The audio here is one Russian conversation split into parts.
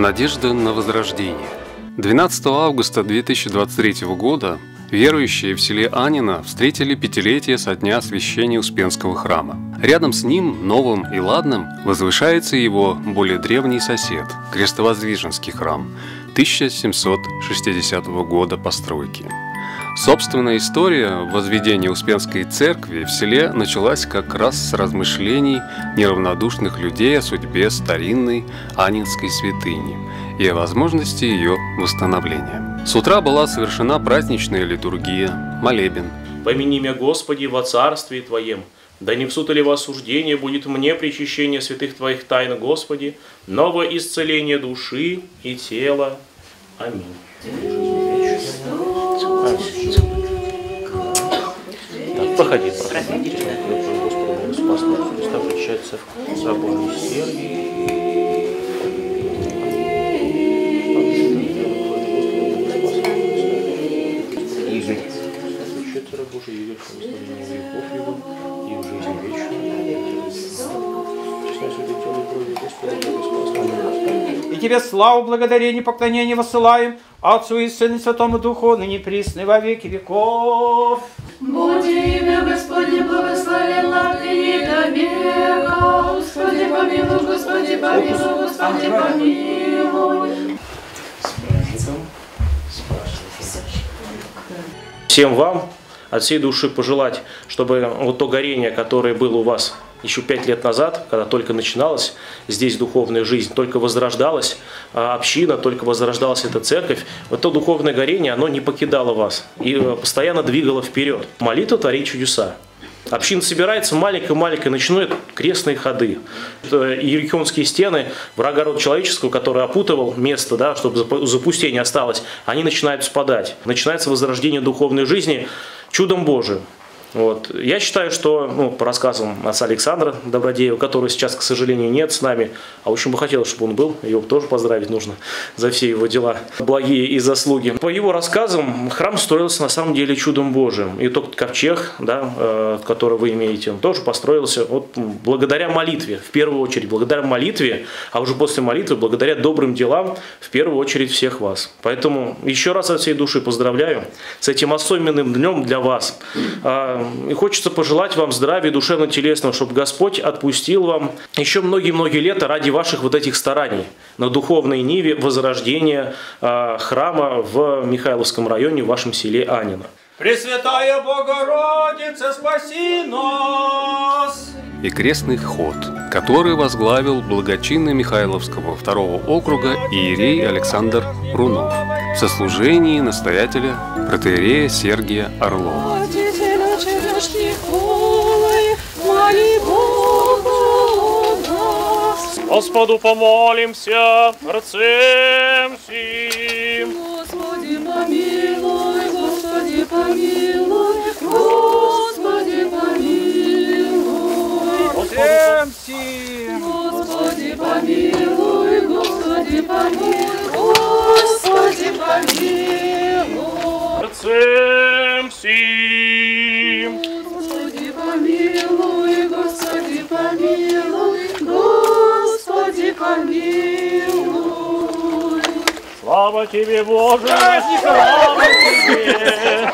Надежда на возрождение. 12 августа 2023 года верующие в селе Анина встретили пятилетие со дня освящения Успенского храма. Рядом с ним, новым и ладным, возвышается его более древний сосед – Крестовоздвиженский храм 1760 года постройки. Собственная история возведения Успенской церкви в селе началась как раз с размышлений неравнодушных людей о судьбе старинной Анинской святыни и о возможности ее восстановления. С утра была совершена праздничная литургия, молебен. Помяни меня, Господи, во царстве Твоем, да не в суд или в осуждение будет мне причащение святых Твоих тайн, Господи, новое исцеление души и тела. Аминь. Так, проходи, проходи. И Тебе славу, благодарение, поклонение высылаем Отцу и Сыну и Святому Духу, ныне присно и во веки веков. Буде имя Господне благословенно отныне до века. Господи помилуй, Господи помилуй, Господи помилуй. Всем вам от всей души пожелать, чтобы вот то горение, которое было у вас еще пять лет назад, когда только начиналась здесь духовная жизнь, только возрождалась а, община, только возрождалась эта церковь, вот то духовное горение, оно не покидало вас и э, постоянно двигало вперед. Молитва творит чудеса. Община собирается маленькая-маленькая, начинает крестные ходы. Иерихонские стены, врага рода человеческого, который опутывал место, да, чтобы запу- запустение осталось, они начинают спадать. Начинается возрождение духовной жизни чудом Божиим. Вот. Я считаю, что, ну, по рассказам отца Александра Добродеева, которого сейчас, к сожалению, нет с нами, а очень бы хотелось, чтобы он был, его тоже поздравить нужно за все его дела, благие и заслуги. По его рассказам, храм строился на самом деле чудом Божиим. И тот ковчег, да, э, который вы имеете, он тоже построился вот, благодаря молитве, в первую очередь, благодаря молитве, а уже после молитвы, благодаря добрым делам, в первую очередь всех вас. Поэтому еще раз от всей души поздравляю с этим особенным днем для вас. И хочется пожелать вам здравия душевно-телесного, чтобы Господь отпустил вам еще многие-многие лета ради ваших вот этих стараний на духовной ниве возрождения а, храма в Михайловском районе, в вашем селе Анина. Пресвятая Богородица, спаси нас! и крестный ход, который возглавил благочинный Михайловского второго округа иерей Александр Рунов в сослужении настоятеля протеерея Сергия Орлова. Черешни колы, моли Богу нас. Господу помолимся, рцем сим. Господи помилуй, Господи помилуй, Слава тебе, Боже! Слава тебе!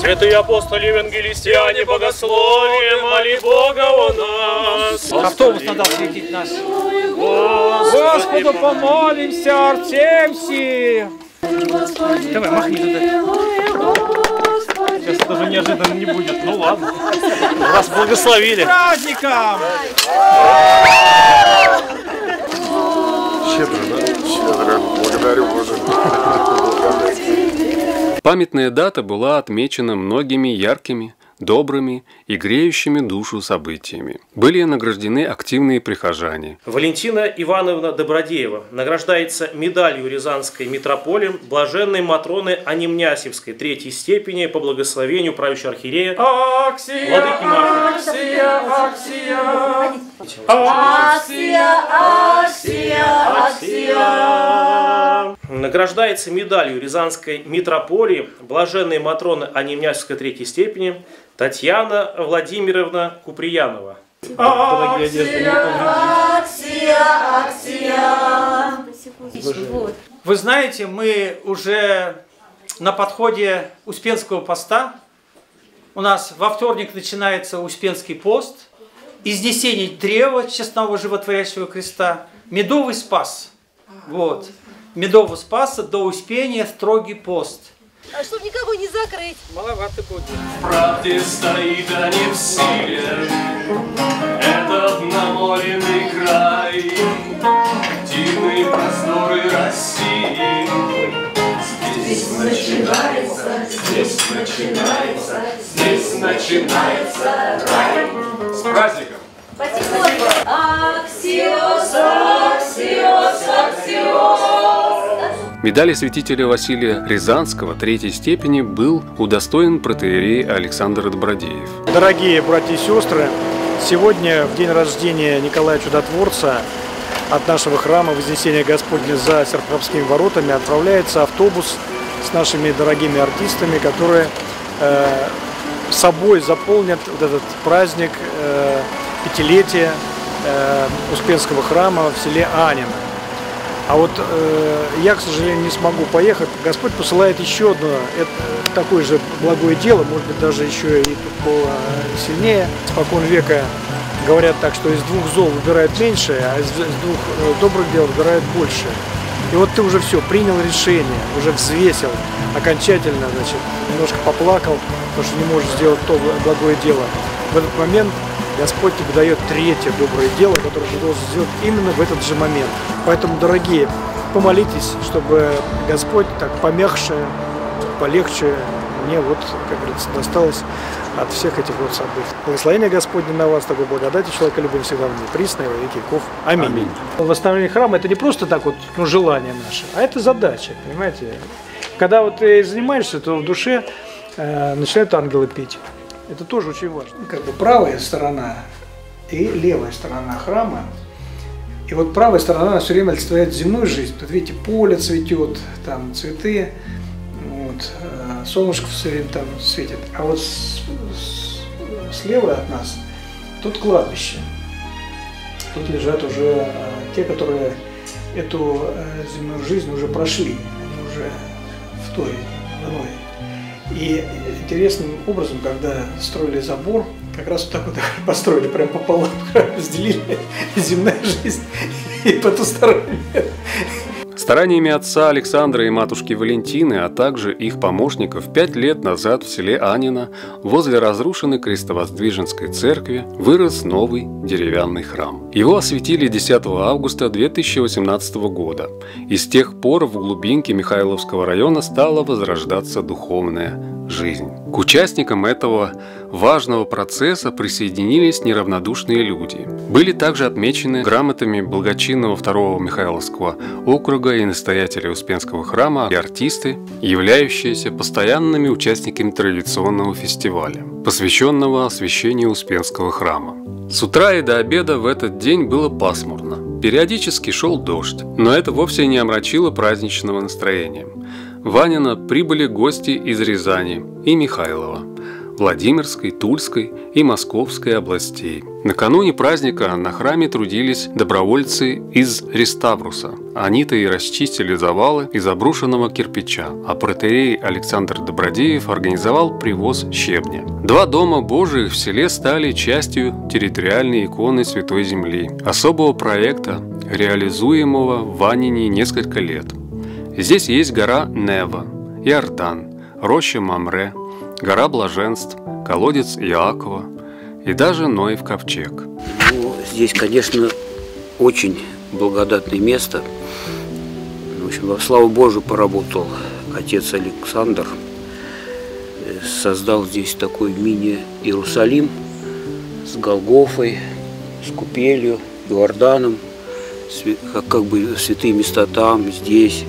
Святые апостоли, евангелистяне, богословие, моли Бога о нас. Автобус надо светить нас. Господи, Господу помолимся! Господи Давай, махни туда. Сейчас тоже неожиданно не будет. Ну ладно. Вас благословили. Праздником! Щедро, да? Щедро. Благодарю, Боже. Памятная дата была отмечена многими яркими, добрыми и греющими душу событиями. Были награждены активные прихожане. Валентина Ивановна Добродеева награждается медалью Рязанской митрополии блаженной Матроны Анимнясевской третьей степени по благословению правящего архиерея Аксия, Владыки Марка. Аксия, аксия! Аксия! Награждается медалью Рязанской митрополии блаженной Матроны Анимнясевской третьей степени Татьяна Владимировна Куприянова. Повредит. Аксия, Вот. Вы знаете, мы уже на подходе Успенского поста. У нас во вторник начинается Успенский пост. Изнесение древа честного животворящего креста. Медовый спас. Вот. Медового спаса до Успения строгий пост. А чтобы никого не закрыть. Маловато будет. правде стоит, а не в силе Этот намоленный край Дивные просторы России Здесь начинается, здесь начинается Здесь начинается рай Праздником! Аксиос, аксиос, аксиос. Медали святителя Василия Рязанского третьей степени был удостоен протеерей Александр Добродеев. Дорогие братья и сестры, сегодня, в день рождения Николая Чудотворца, от нашего храма Вознесения Господня за Серпуховскими воротами отправляется автобус с нашими дорогими артистами, которые э, собой заполнят вот этот праздник э, пятилетия э, Успенского храма в селе Анино. А вот э, я, к сожалению, не смогу поехать. Господь посылает еще одно это, такое же благое дело, может быть, даже еще и сильнее. Спокон века говорят так, что из двух зол выбирают меньше, а из, из двух э, добрых дел выбирают больше. И вот ты уже все, принял решение, уже взвесил окончательно, значит, немножко поплакал, потому что не можешь сделать то благое дело. В этот момент Господь тебе дает третье доброе дело, которое ты должен сделать именно в этот же момент. Поэтому, дорогие, помолитесь, чтобы Господь так помягче, полегче мне вот, как говорится, досталось от всех этих вот событий. Благословение Господне на вас, такой благодати человека любим всегда в ней, присно во веки веков. Аминь. Аминь. Восстановление храма – это не просто так вот ну, желание наше, а это задача, понимаете? Когда вот ты занимаешься, то в душе э, начинают ангелы петь. Это тоже очень важно. Как бы правая сторона и левая сторона храма. И вот правая сторона она все время олицетворяет земную жизнь. Тут видите, поле цветет, там цветы, солнышко все время там светит. А вот с, с, слева от нас тут кладбище. Тут лежат уже э, те, которые эту э, земную жизнь уже прошли. Они уже в той, в иной и интересным образом, когда строили забор, как раз вот так вот построили, прям пополам, разделили земная жизнь и потусторонняя. Стараниями отца Александра и матушки Валентины, а также их помощников, пять лет назад в селе Анина возле разрушенной крестовоздвиженской церкви вырос новый деревянный храм. Его осветили 10 августа 2018 года, и с тех пор в глубинке Михайловского района стала возрождаться духовная жизнь. К участникам этого важного процесса присоединились неравнодушные люди. Были также отмечены грамотами благочинного второго Михайловского округа и настоятеля Успенского храма и артисты, являющиеся постоянными участниками традиционного фестиваля, посвященного освящению Успенского храма. С утра и до обеда в этот день было пасмурно. Периодически шел дождь, но это вовсе не омрачило праздничного настроения. Ванина прибыли гости из Рязани и Михайлова, Владимирской, Тульской и Московской областей. Накануне праздника на храме трудились добровольцы из Реставруса. Они-то и расчистили завалы из обрушенного кирпича, а протерей Александр Добродеев организовал привоз щебня. Два дома Божиих в селе стали частью территориальной иконы Святой Земли, особого проекта, реализуемого в Ванине несколько лет – Здесь есть гора Нева, Иордан, роща Мамре, гора Блаженств, колодец Иакова и даже Ноев ковчег. Ну, здесь, конечно, очень благодатное место. В общем, во славу Божию поработал отец Александр. Создал здесь такой мини-Иерусалим с Голгофой, с купелью, Иорданом, как бы святые места там, здесь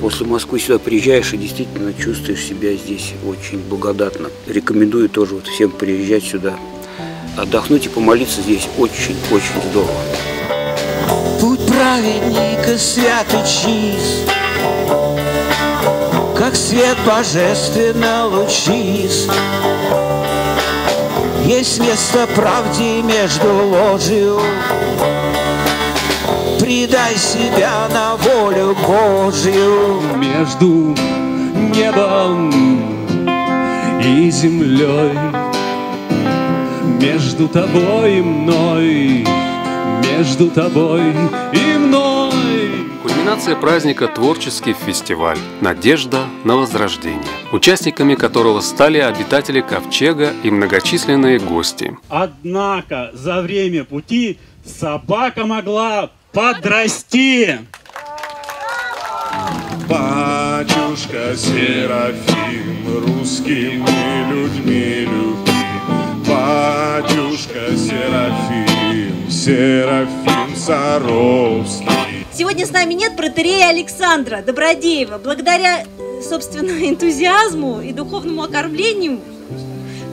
после Москвы сюда приезжаешь и действительно чувствуешь себя здесь очень благодатно. Рекомендую тоже вот всем приезжать сюда, отдохнуть и помолиться здесь очень-очень здорово. Путь праведника свят и чист, Как свет божественно лучист. Есть место правде между ложью предай себя на волю Божью. Между небом и землей, между тобой и мной, между тобой и мной. Кульминация праздника – творческий фестиваль «Надежда на возрождение», участниками которого стали обитатели Ковчега и многочисленные гости. Однако за время пути собака могла подрасти. Батюшка Серафим, русскими людьми любим. Батюшка Серафим, Серафим Саровский. Сегодня с нами нет протерея Александра Добродеева. Благодаря, собственно, энтузиазму и духовному окормлению,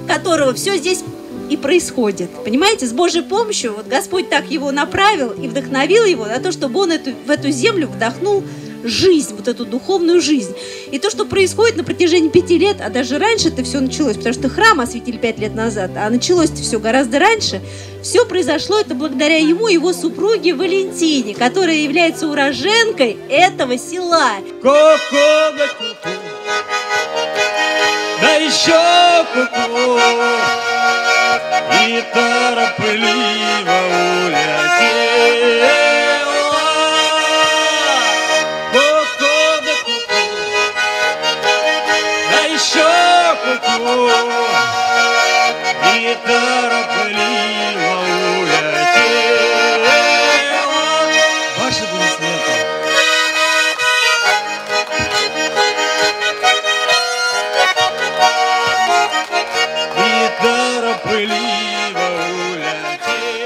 которого все здесь и происходит. Понимаете, с Божьей помощью вот Господь так его направил и вдохновил его на то, чтобы он эту, в эту землю вдохнул жизнь, вот эту духовную жизнь. И то, что происходит на протяжении пяти лет, а даже раньше это все началось, потому что храм осветили пять лет назад, а началось это все гораздо раньше, все произошло это благодаря ему и его супруге Валентине, которая является уроженкой этого села. Ку-ку. Да еще ку-ку. तार पली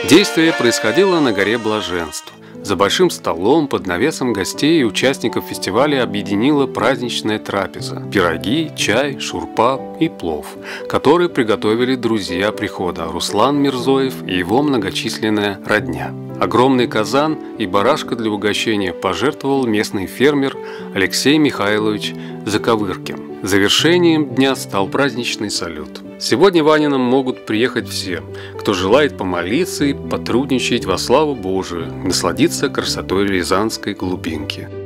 Действие происходило на горе Блаженств. За большим столом под навесом гостей и участников фестиваля объединила праздничная трапеза – пироги, чай, шурпа и плов, которые приготовили друзья прихода Руслан Мирзоев и его многочисленная родня. Огромный казан и барашка для угощения пожертвовал местный фермер Алексей Михайлович Заковыркин. Завершением дня стал праздничный салют. Сегодня в Анином могут приехать все, кто желает помолиться и потрудничать во славу Божию, насладиться красотой рязанской глубинки.